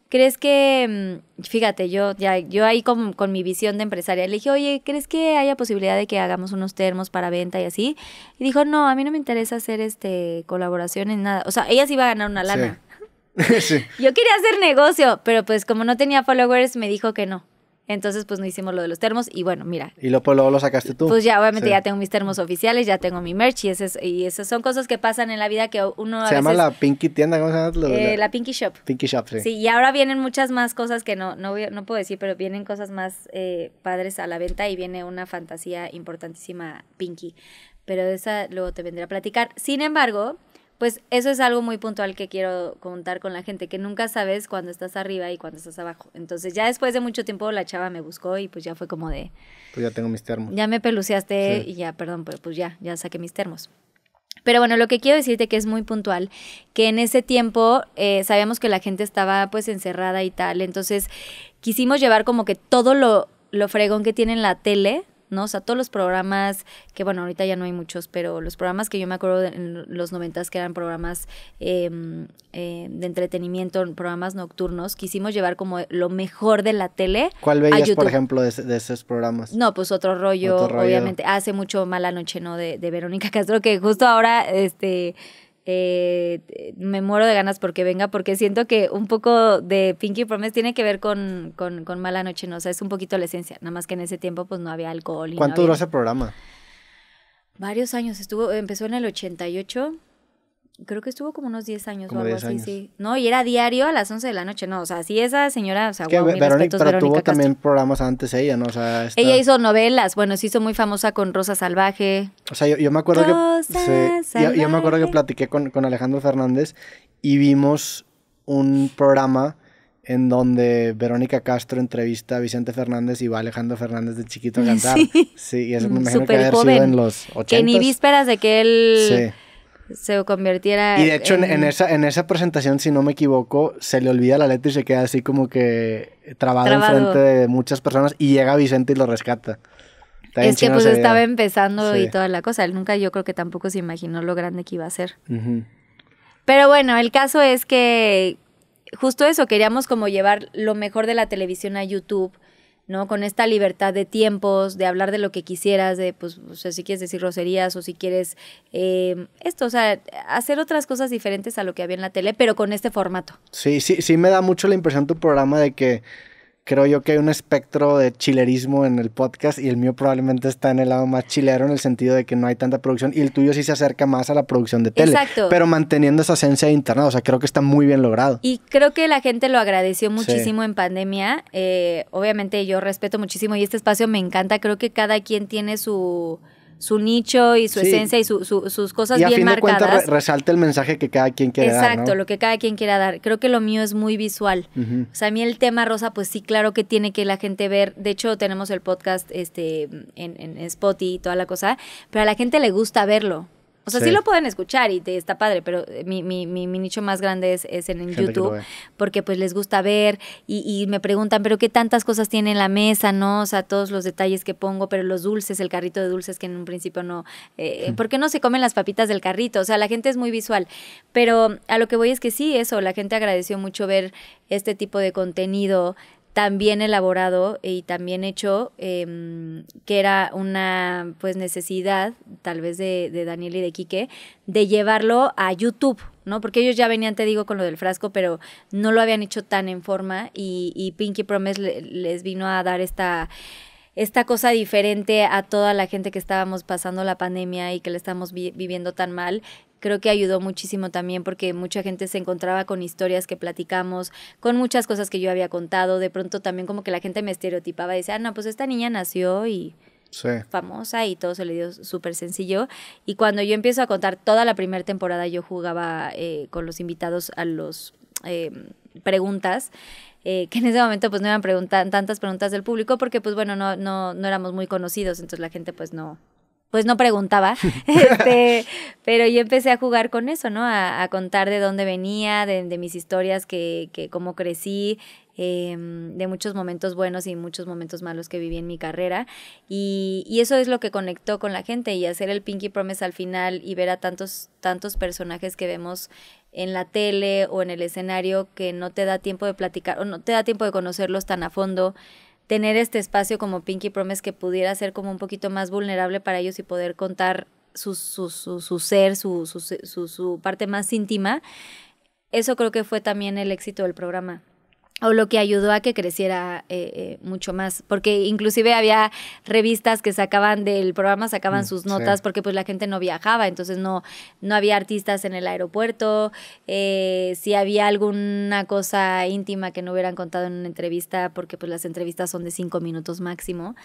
¿crees que, mm, fíjate, yo ya, yo ahí con, con mi visión de empresaria, le dije, oye, ¿crees que haya posibilidad de que hagamos unos termos para venta y así? Y dijo, no, a mí no me interesa hacer este colaboración en nada. O sea, ella sí iba a ganar una lana. [LAUGHS] Yo quería hacer negocio, pero pues como no tenía followers, me dijo que no. Entonces, pues no hicimos lo de los termos y bueno, mira. ¿Y luego, luego lo sacaste tú? Pues ya, obviamente ya tengo mis termos oficiales, ya tengo mi merch y, esas, y esas son cosas que pasan en la vida que uno Se llama la Pinky Tienda, ¿cómo se llama? Eh, la Pinky Shop. Pinky Shop, sí. Sí, y ahora vienen muchas más cosas que no, no, no puedo decir, pero vienen cosas más eh, padres a la venta y viene una fantasía importantísima Pinky. Pero de esa luego te vendré a platicar. Sin embargo, pues eso es algo muy puntual que quiero contar con la gente, que nunca sabes cuándo estás arriba y cuándo estás abajo. Entonces ya después de mucho tiempo la chava me buscó y pues ya fue como de... Pues ya tengo mis termos. Ya me peluceaste y ya, perdón, pero pues ya, ya saqué mis termos. Pero bueno, lo que quiero decirte que es muy puntual, que en ese tiempo eh, sabíamos que la gente estaba pues encerrada y tal, entonces quisimos llevar como que todo lo, lo fregón que tiene en la tele, ¿no? O sea, todos los programas, que bueno, ahorita ya no hay muchos, pero los programas que yo me acuerdo en los noventas que eran programas em, eh, de entretenimiento, programas nocturnos, quisimos llevar como lo mejor de la tele. ¿Cuál veías, por ejemplo, de, esos programas? No, pues otro rollo, obviamente. Hace mucho Mala Noche, ¿no? De, de Verónica Castro, que justo ahora, este eh, me muero de ganas porque venga, porque siento que un poco de Pinky Promise tiene que ver con, con, con, Mala Noche, ¿no? O sea, es un poquito la esencia, nada más que en ese tiempo pues no había alcohol. Y ¿Cuánto duró ese programa? Varios años, estuvo, empezó en el 88 creo que estuvo como unos 10 años o algo así, sí. No, y era diario a las 11 de la noche, no, o sea, sí esa señora, o sea, wow, Verónica, pero tuvo también programas antes ella, ¿no? O sea, ella hizo novelas, bueno, se hizo muy famosa con Rosa Salvaje. O sea, yo, me acuerdo que sí, yo, me acuerdo que platiqué con, con Alejandro Fernández y vimos un programa en donde Verónica Castro entrevista a Vicente Fernández y va Alejandro Fernández de chiquito a [LAUGHS] cantar. Sí, y eso me imagino que haber sido en los 80. Que ni vísperas de que él... Sí se convirtiera y de hecho en, esa en esa presentación si no me equivoco se le olvida la letra y se queda así como que trabado, en frente de muchas personas y llega Vicente y lo rescata. Es que pues estaba empezando y toda la cosa. Él nunca yo creo que tampoco se imaginó lo grande que iba a ser. Pero bueno el caso es que justo eso queríamos como llevar lo mejor de la televisión a YouTube ¿no? Con esta libertad de tiempos, de hablar de lo que quisieras, de, pues, o sea, si quieres decir roserías o si quieres eh, esto, o sea, hacer otras cosas diferentes a lo que había en la tele, pero con este formato. Sí, sí, sí me da mucho la impresión tu programa de que creo yo que hay un espectro de chilerismo en el podcast y el mío probablemente está en el lado más chilero en el sentido de que no hay tanta producción y el tuyo sí se acerca más a la producción de tele. Exacto. Pero manteniendo esa esencia de internet, o sea, creo que está muy bien logrado. Y creo que la gente lo agradeció muchísimo en pandemia. Eh, obviamente yo respeto muchísimo y este espacio me encanta. Creo que cada quien tiene su su nicho y su esencia y su, sus cosas y a fin De cuentas, resalta el mensaje que cada quien quiere dar. Exacto, lo que cada quien quiera dar. Creo que lo mío es muy visual. O sea, a mí el tema rosa, pues sí, claro que tiene que la gente ver. De hecho, tenemos el podcast este, en, en Spotify y toda la cosa, pero a la gente le gusta verlo. O sea, sí. lo pueden escuchar y te, está padre, pero mi, mi, mi, nicho más grande es, es en, YouTube, porque pues les gusta ver y, y, me preguntan, pero qué tantas cosas tiene en la mesa, ¿no? O sea, todos los detalles que pongo, pero los dulces, el carrito de dulces que en un principio no, eh, ¿por qué no se comen las papitas del carrito? O sea, la gente es muy visual, pero a lo que voy es que sí, eso, la gente agradeció mucho ver este tipo de contenido también elaborado y también hecho, em, que era una pues necesidad, tal vez de, de, Daniel y de Quique, de llevarlo a YouTube, ¿no? Porque ellos ya venían, te digo, con lo del frasco, pero no lo habían hecho tan en forma y, y Pinky Promise les vino a dar esta esta cosa diferente a toda la gente que estábamos pasando la pandemia y que le estamos viviendo tan mal, creo que ayudó muchísimo también porque mucha gente se encontraba con historias que platicamos, con muchas cosas que yo había contado, de pronto también como que la gente me estereotipaba y decía, ah, no, pues esta niña nació y famosa y todo se le dio súper sencillo. Y cuando yo empiezo a contar toda la primera temporada, yo jugaba eh, con los invitados a los eh, preguntas. Eh, que en ese momento pues no eran tantas preguntas del público porque pues bueno, no, no, no éramos muy conocidos, entonces la gente pues no, pues no preguntaba, [LAUGHS] [LAUGHS] este, pero yo empecé a jugar con eso, ¿no? A, contar de dónde venía, de, mis historias, que, que cómo crecí, em, de muchos momentos buenos y muchos momentos malos que viví en mi carrera. Y, y, eso es lo que conectó con la gente y hacer el Pinky Promise al final y ver a tantos, tantos personajes que vemos en la tele o en el escenario que no te da tiempo de platicar o no te da tiempo de conocerlos tan a fondo tener este espacio como Pinky Promise que pudiera ser como un poquito más vulnerable para ellos y poder contar su, su, su, su ser, su, su, su parte más íntima, eso creo que fue también el éxito del programa o lo que ayudó a que creciera eh, eh, mucho más, porque inclusive había revistas que sacaban del programa, sacaban mm, sus notas, porque pues la gente no viajaba, entonces no, no había artistas en el aeropuerto, eh, si había alguna cosa íntima que no hubieran contado en una entrevista, porque pues las entrevistas son de cinco minutos máximo,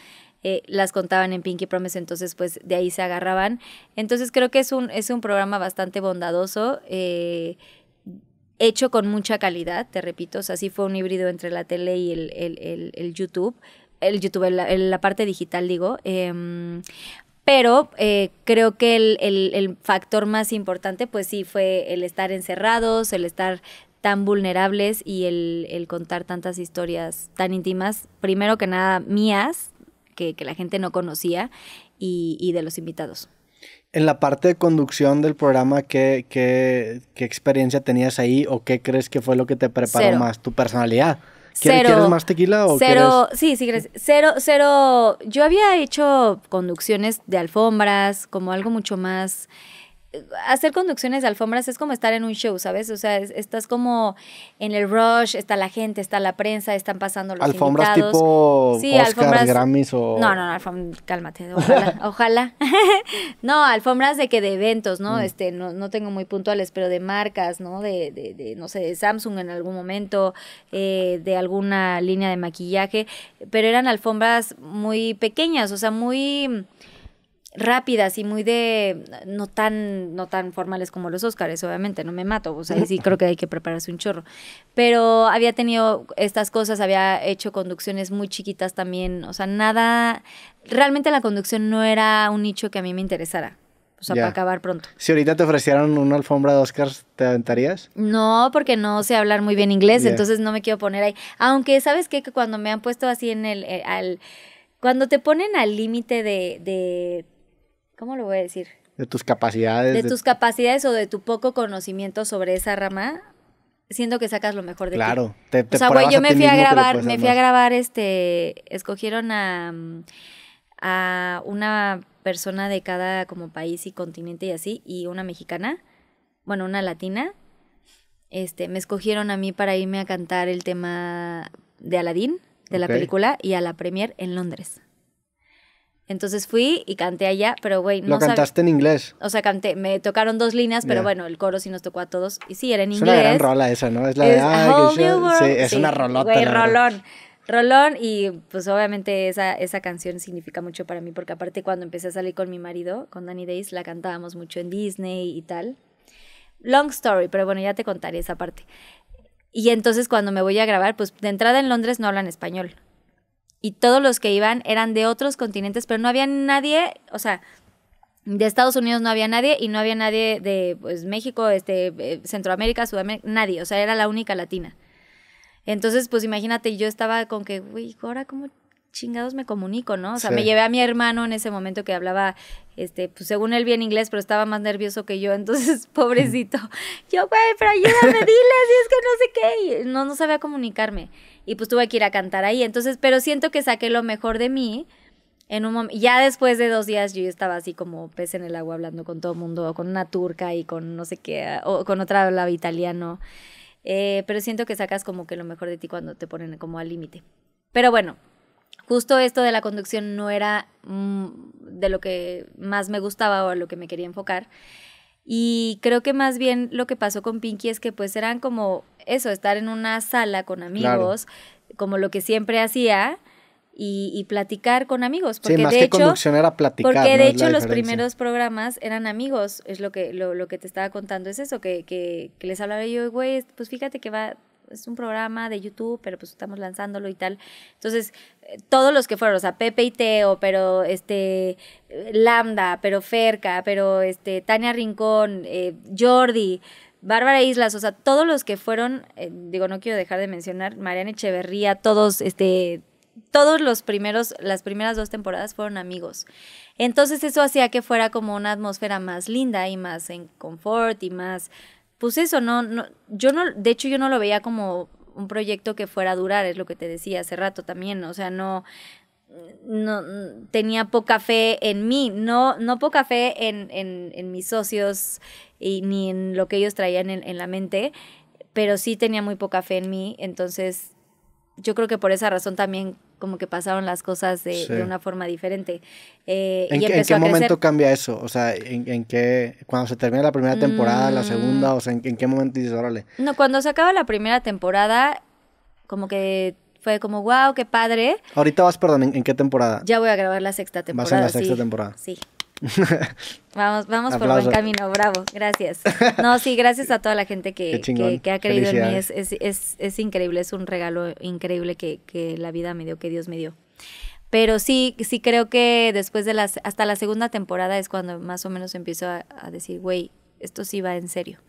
las contaban en Pinky Promise, entonces pues de ahí se agarraban. Entonces creo que es un, es un programa bastante bondadoso hecho con mucha calidad, te repito, o sea, sí fue un híbrido entre la tele y el, el, el, YouTube, el YouTube, la, parte digital digo, em, pero eh, creo que el, el, factor más importante, pues sí, fue el estar encerrados, el estar tan vulnerables y el, el contar tantas historias tan íntimas, primero que nada mías, que, que la gente no conocía, y, y de los invitados. En la parte de conducción del programa, ¿qué, qué, qué experiencia tenías ahí o qué crees que fue lo que te preparó más? ¿Tu personalidad? ¿Quieres, ¿Quieres más tequila o cero, Sí, sí, cero, cero. Yo había hecho conducciones de alfombras, como algo mucho más hacer conducciones de alfombras es como estar en un show, ¿sabes? O sea, estás como en el rush, está la gente, está la prensa, están pasando los alfombras tipo sí, alfombras, Grammys o No, no, no, cálmate, ojalá, [LAUGHS] ojalá. [LAUGHS] no, alfombras de que de eventos, ¿no? Mm. Este, no, no tengo muy puntuales, pero de marcas, ¿no? De, de, de no sé, de Samsung en algún momento, eh, de alguna línea de maquillaje, pero eran alfombras muy pequeñas, o sea, muy rápidas y muy de no tan no tan formales como los Óscares, obviamente, no me mato, o sea, sí creo que hay que prepararse un chorro. Pero había tenido estas cosas, había hecho conducciones muy chiquitas también, o sea, nada realmente la conducción no era un nicho que a mí me interesara. O sea, para acabar pronto. Si ahorita te ofrecieran una alfombra de Oscars, ¿te aventarías? No, porque no sé hablar muy bien inglés, entonces no me quiero poner ahí. Aunque, ¿sabes qué? Que cuando me han puesto así en el... Eh, al, cuando te ponen al límite de, de ¿cómo lo voy a decir? De tus capacidades. De, tus capacidades o de tu poco conocimiento sobre esa rama, siento que sacas lo mejor de claro, ti. Claro. o sea, güey, yo me fui a grabar, me fui a grabar, este, escogieron a, a una persona de cada como país y continente y así, y una mexicana, bueno, una latina, este, me escogieron a mí para irme a cantar el tema de Aladdin, de la película, y a la premier en Londres. Entonces fui y canté allá, pero güey, no ¿Lo cantaste en inglés? O sea, canté, me tocaron dos líneas, pero bueno, el coro sí nos tocó a todos. Y sí, era en inglés. Es una gran rola esa, ¿no? Es la de, sí, es una rolota. Güey, rolón. Rolón y pues obviamente esa, esa canción significa mucho para mí porque aparte cuando empecé a salir con mi marido, con Danny Days, la cantábamos mucho en Disney y tal. Long story, pero bueno, ya te contaré esa parte. Y entonces cuando me voy a grabar, pues de entrada en Londres no hablan español y todos los que iban eran de otros continentes, pero no había nadie, o sea, de Estados Unidos no había nadie y no había nadie de pues, México, este, eh, Centroamérica, Sudamérica, nadie, o sea, era la única latina. Entonces, pues imagínate, yo estaba con que, güey, ahora cómo chingados me comunico, ¿no? O sea, me llevé a mi hermano en ese momento que hablaba, este, pues según él bien inglés, pero estaba más nervioso que yo, entonces, [LAUGHS] pobrecito. Yo, güey, pero ayúdame, [LAUGHS] diles, y es que no sé qué. Y no, no sabía comunicarme y pues tuve que ir a cantar ahí. Entonces, pero siento que saqué lo mejor de mí en un. Ya después de dos días yo estaba así como pez en el agua hablando con todo el mundo, con una turca y con no sé qué, o con otra hablaba italiano. Eh, pero siento que sacas como que lo mejor de ti cuando te ponen como al límite. Pero bueno, justo esto de la conducción no era mm, de lo que más me gustaba o a lo que me quería enfocar. Y creo que más bien lo que pasó con Pinky es que pues eran como eso, estar en una sala con amigos, como lo que siempre hacía. Y, platicar con amigos. Porque sí, más de que hecho, conducción era platicar. Porque de hecho los primeros programas eran amigos, es lo que, lo, lo que te estaba contando, es eso, que, que, que les hablaba yo, güey, pues fíjate que va, es un programa de YouTube, pero pues estamos lanzándolo y tal. Entonces, todos los que fueron, o sea, Pepe y Teo, pero este, Lambda, pero Ferca, pero este, Tania Rincón, eh, Jordi, Bárbara Islas, o sea, todos los que fueron, eh, digo, no quiero dejar de mencionar, Mariana Echeverría, todos, este, todos los primeros, las primeras dos temporadas fueron amigos. Entonces eso hacía que fuera como una atmósfera más linda y más en confort y más, pues eso, no, no, yo no, de hecho yo no lo veía como un proyecto que fuera a durar, es lo que te decía hace rato también, o sea, no, no tenía poca fe en mí, no, no poca fe en, en, en mis socios y ni en lo que ellos traían en, en, la mente, pero sí tenía muy poca fe en mí, entonces yo creo que por esa razón también como que pasaron las cosas de, de una forma diferente. Eh, ¿En, y ¿en qué momento cambia eso? O sea, ¿en, ¿en, qué, cuando se termina la primera temporada, la segunda, o sea, ¿en, qué momento dices, órale? No, cuando se acaba la primera temporada, como que fue como, wow, qué padre. Ahorita vas, perdón, ¿en, qué temporada? Ya voy a grabar la sexta temporada. Vas en la sexta temporada. Sí. Vamos, vamos por buen camino, bravo, gracias. No, sí, gracias a toda la gente que, que, ha creído en mí. Es, es, es, es, increíble, es un regalo increíble que, que la vida me dio, que Dios me dio. Pero sí, sí creo que después de las, hasta la segunda temporada es cuando más o menos empiezo a, a decir, güey, esto sí va en serio.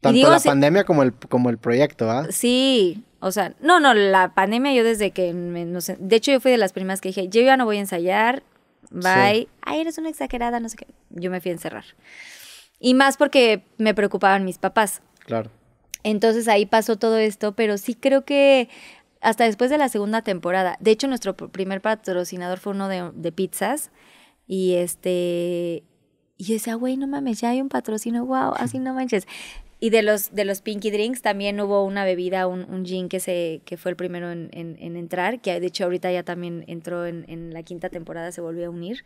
Tanto la pandemia como el, como el proyecto, ¿ah? Sí, o sea, no, no, la pandemia yo desde que, no sé, de hecho yo fui de las primeras que dije, yo ya no voy a ensayar, bye, ay, eres una exagerada, no sé qué, yo me fui a encerrar. Y más porque me preocupaban mis papás. Claro. Entonces ahí pasó todo esto, pero sí creo que hasta después de la segunda temporada, de hecho nuestro primer patrocinador fue uno de, de pizzas y este... Y yo decía, güey, no mames, ya hay un patrocinio, wow, así no manches. Y de los, de los Pinky Drinks también hubo una bebida, un, un gin que, se, que fue el primero en, en, entrar, que de hecho ahorita ya también entró en, en, la quinta temporada, se volvió a unir.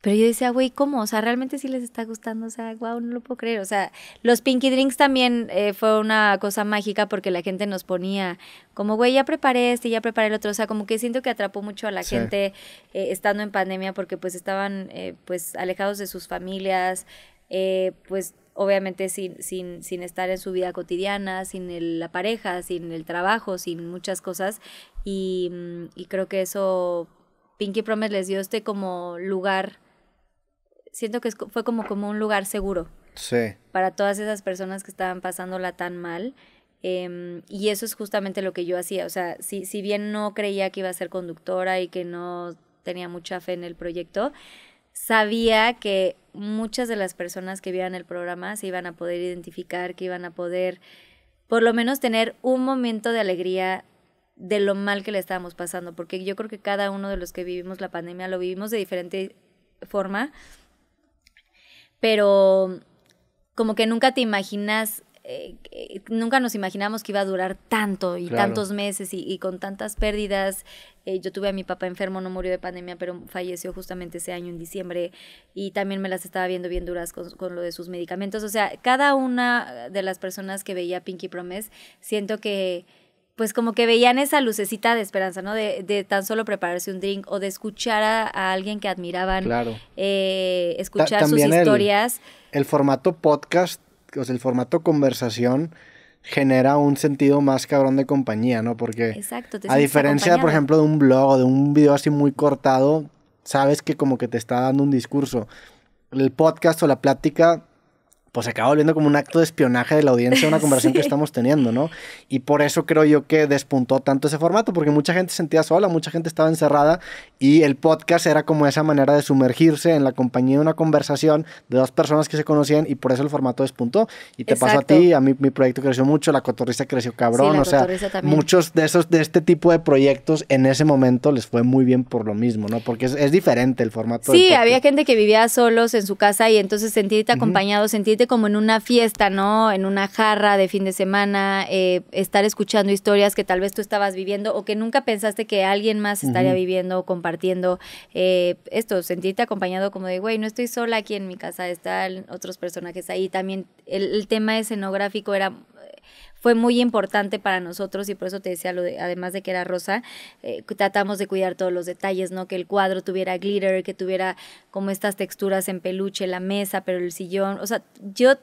Pero yo decía, güey, ¿cómo? O sea, realmente sí les está gustando, o sea, wow, no lo puedo creer. O sea, los Pinky Drinks también eh, fue una cosa mágica porque la gente nos ponía como, güey, ya preparé este, ya preparé el otro. O sea, como que siento que atrapó mucho a la gente eh, estando en pandemia porque pues estaban eh, pues alejados de sus familias, pues obviamente sin, sin, sin estar en su vida cotidiana, sin la pareja, sin el trabajo, sin muchas cosas. Y, mm, y, creo que eso Pinky Promise les dio este como lugar, siento que fue como, como un lugar seguro. Sí. Para todas esas personas que estaban pasándola tan mal. Eh, y eso es justamente lo que yo hacía. O sea, si, si bien no creía que iba a ser conductora y que no tenía mucha fe en el proyecto, sabía que muchas de las personas que vieran el programa se iban a poder identificar, que iban a poder por lo menos tener un momento de alegría de lo mal que le estábamos pasando, porque yo creo que cada uno de los que vivimos la pandemia lo vivimos de diferente forma, pero como que nunca te imaginas eh, nunca nos imaginamos que iba a durar tanto y tantos meses y, con tantas pérdidas. Eh, yo tuve a mi papá enfermo, no murió de pandemia, pero falleció justamente ese año en diciembre y también me las estaba viendo bien duras con, lo de sus medicamentos. O sea, cada una de las personas que veía Pinky Promise, siento que pues como que veían esa lucecita de esperanza, ¿no? De, de tan solo prepararse un drink o de escuchar a, alguien que admiraban, claro. eh, escuchar sus historias. el formato podcast o sea, el formato conversación genera un sentido más cabrón de compañía, ¿no? Porque a diferencia, por ejemplo, de un blog o de un video así muy cortado, sabes que como que te está dando un discurso. El podcast o la plática pues acaba volviendo como un acto de espionaje de la audiencia, una [LAUGHS] conversación que estamos teniendo, ¿no? Y por eso creo yo que despuntó tanto ese formato, porque mucha gente se sentía sola, mucha gente estaba encerrada y el podcast era como esa manera de sumergirse en la compañía de una conversación de dos personas que se conocían y por eso el formato despuntó. Y te pasó a ti, a mí mi proyecto creció mucho, la cotorriza creció cabrón, o sea, muchos de esos, de este tipo de proyectos en ese momento les fue muy bien por lo mismo, ¿no? Porque es, diferente el formato. Sí, había gente que vivía solos en su casa y entonces sentirte acompañado, sentirte como en una fiesta, ¿no? En una jarra de fin de semana, eh, estar escuchando historias que tal vez tú estabas viviendo o que nunca pensaste que alguien más estaría viviendo o compartiendo eh, esto, sentirte acompañado como de, güey, no estoy sola aquí en mi casa, están otros personajes ahí. También el, tema escenográfico era fue muy importante para nosotros y por eso te decía lo de, además de que era rosa, eh, tratamos de cuidar todos los detalles, ¿no? Que el cuadro tuviera glitter, que tuviera como estas texturas en peluche, la mesa, pero el sillón, o sea, yo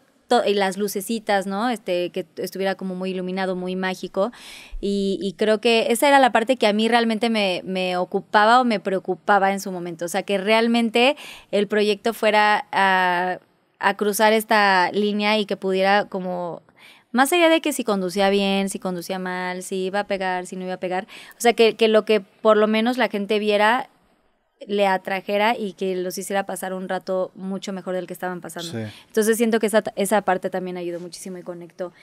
y las lucecitas, ¿no? Este, que estuviera como muy iluminado, muy mágico. Y, creo que esa era la parte que a mí realmente me, me, ocupaba o me preocupaba en su momento. O sea, que realmente el proyecto fuera a, a cruzar esta línea y que pudiera como más allá de que si conducía bien, si conducía mal, si iba a pegar, si no iba a pegar, o sea, que, que lo que por lo menos la gente viera le atrajera y que los hiciera pasar un rato mucho mejor del que estaban pasando. Entonces siento que esa, esa parte también ayudó muchísimo y conectó.